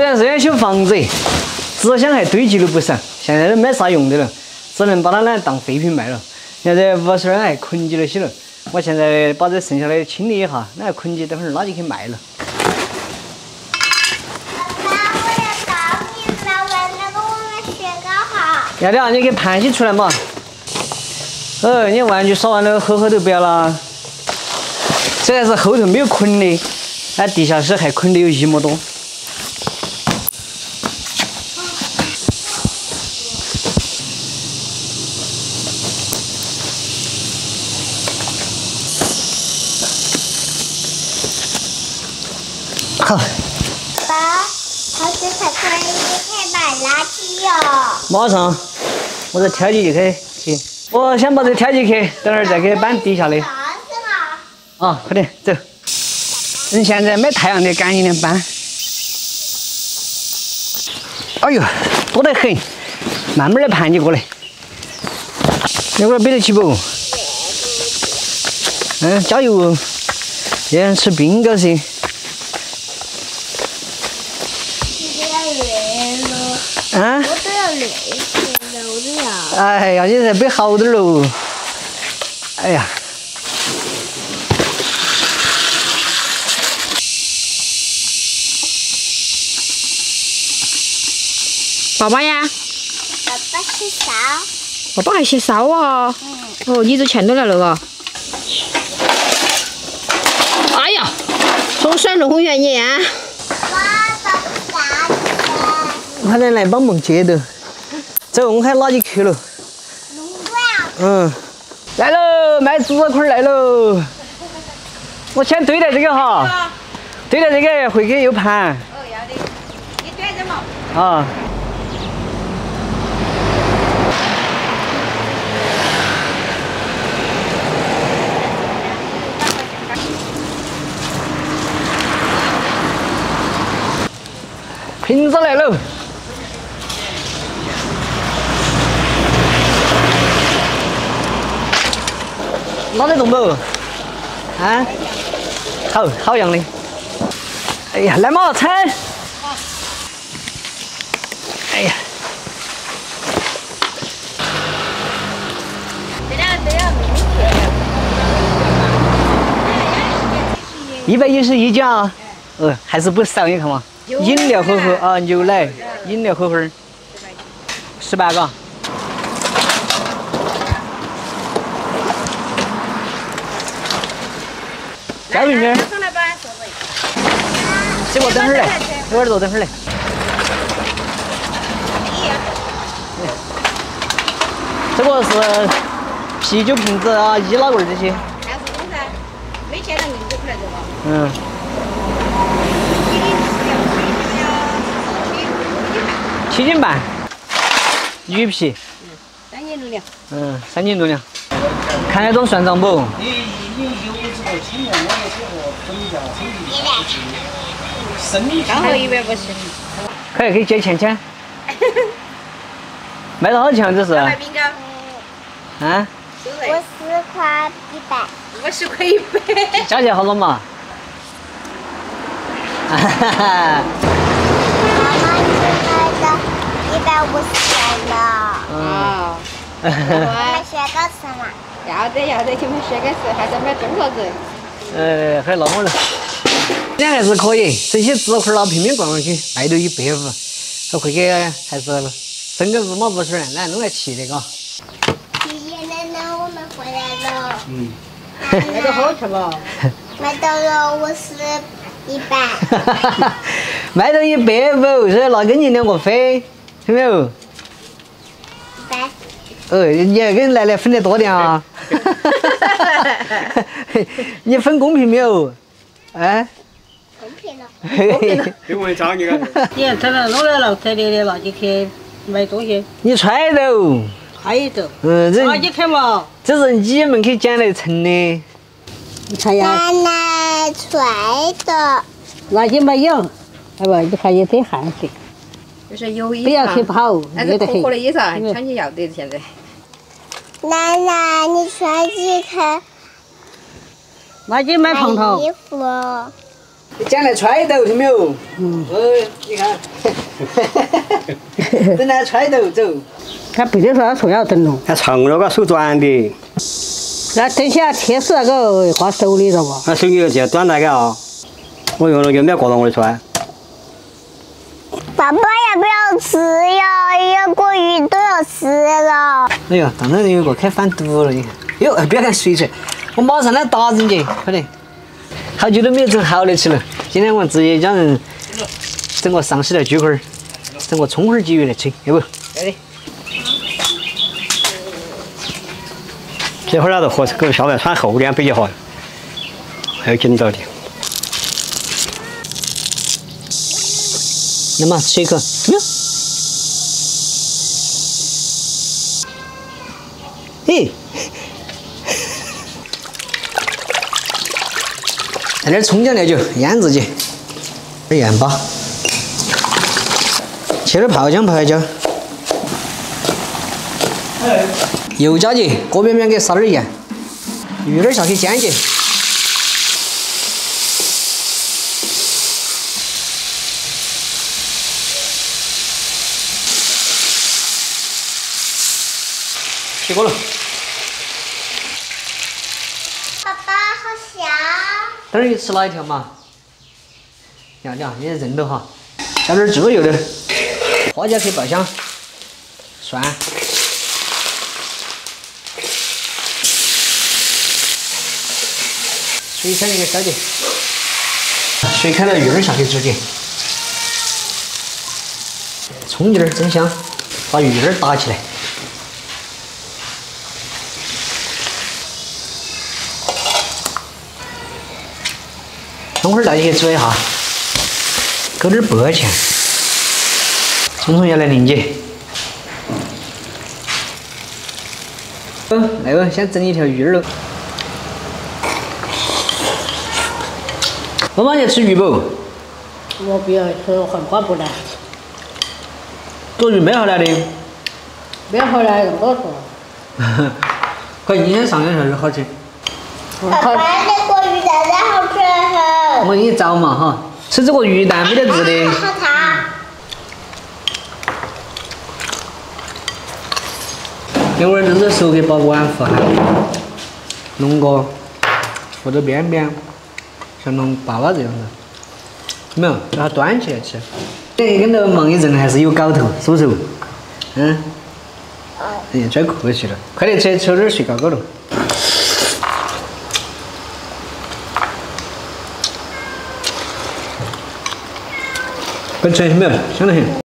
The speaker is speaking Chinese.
虽然是要修房子，纸箱还堆积了不少，现在都没啥用的了，只能把它呢当废品卖了。现在屋头还捆起了些了，我现在把这剩下的清理一下，那捆起等会儿拉进去卖了。要得啊，你给盘起出来嘛。哦，你玩具耍完了，盒盒都不要了。这还是后头没有捆的，那地下室还捆的有一亩多。好。爸，好久才可以去买垃圾哟。马上，我再挑起就可以去。我先把这挑起去，等会儿再给搬底下的。啊，快点走。趁现在没太阳的，赶紧的搬。哎呦，多得很，慢慢的盘起过来。那会儿背得起不？嗯，加油哦！今天吃冰糕噻。啊？我都要累死了我都要！哎呀，你才背好点喽！哎呀，爸爸呀，爸爸洗烧。爸爸还洗烧啊？哦，你都钱都来了啊？哎呀，从水弄远你啊！快点来帮忙接的。走，我开垃圾去了。嗯，来喽，卖猪肉块来喽。我先对待这个哈，对待这个回去又盘。哦，要的，你端着嘛。啊。瓶子来喽！拿得动不？啊？好好样的！哎呀，来嘛，踩！哎呀！一百一十一斤啊，呃，还是不少，你看嘛。饮料盒盒啊，牛奶，饮料盒盒，十八个。加冰冰。这个等会儿来，一会儿多等会儿来。这个是啤酒瓶子啊，易拉罐这些。没见到硬就出来这个。嗯。七斤半，鱼皮。嗯，三斤六两。嗯，三斤六两。看得懂算账不？刚好一百五十。可以，可以借钱钱。卖多少钱这是？卖冰糕。啊？五十块一百。五十块一百。加起来好多嘛？哈哈哈。妈妈，你买的一百五十元了。哦。我们选个吃嘛？要得要得，你们选个吃，还是买中国人？呃，还闹我了。这还是可以，这些纸块儿啦，平平罐罐去，卖到一百五，还回去还是省个五毛五十元，来弄来吃的嘎。爷爷奶奶，我们回来了。嗯。那个好吃不？卖到了五十一百。卖到一百五，是拿给你两个分，听没有？一百。哦，你要跟奶奶分得多点啊！你分公平没有？哎？公平了。公平了。给我找你看。你看，他那弄来了，这里的垃圾去买东西。你揣走。揣走。嗯，这。垃圾去嘛。这是你们去捡来称的。你看呀。奶奶揣的。垃圾没有，哎不，你看也得汗水。就是有衣裳。不要去跑，那个破破的衣裳，穿起要得现在。奶奶，你穿几看？垃圾买胖头。衣服。你将来揣斗，听没有？嗯。哦，你看，等来揣斗走。他不得说他从要灯笼。他长了个手短的。那等下贴死那个挂手里了不？那手机就短那个啊。我用了就没有挂到我的穿。爸爸要不要吃呀？要过鱼都要死了。哎呦，当然有个开贩毒了，你看。哟，不要看水水，我马上来打人去，快点。好久都没有整好的吃了，今天我们直接叫人整个上西来猪块儿，整个葱花鲫鱼来吃，要不？这会儿那个合适，狗下面穿厚点比较好，还有筋道的。那么，吃一口，哟。嘿。来点葱姜料酒腌制起，点盐巴，切点泡姜、泡椒，油加去，锅边边给撒点盐，鱼儿下去煎去，起锅了。等会儿吃哪一条嘛？亮亮，你认到哈，加点猪油的，花椒可以爆香，蒜，水开那个烧点，水开了鱼儿下去煮去，葱劲儿增香，把鱼儿打起来。葱花倒进去煮一下，勾点白芡，葱葱要来淋起。嗯，来吧，先整一条鱼儿喽。妈妈要吃鱼不？我不要吃黄瓜不来。做鱼没好来的？没好来，这么多说。快，你先上两条鱼好吃。爸爸，这个鱼蛋蛋好吃很。我给你找嘛哈，吃这个鱼蛋没得治的。好烫。等会儿这个时候给把碗放，弄个或者边边，像弄爸爸这样子，没有，让它端起来吃。这跟着忙一阵还是有搞头，是不是？嗯。哎呀，拽客气了，快点吃，吃点睡觉觉了。跟吃没有，香得很。